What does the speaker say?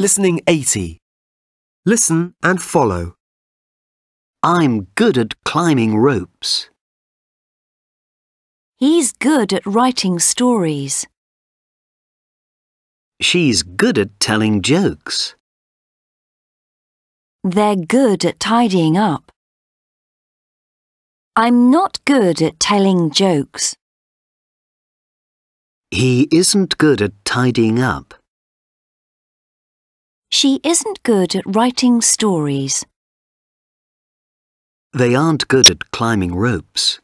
Listening 80. Listen and follow. I'm good at climbing ropes. He's good at writing stories. She's good at telling jokes. They're good at tidying up. I'm not good at telling jokes. He isn't good at tidying up. She isn't good at writing stories. They aren't good at climbing ropes.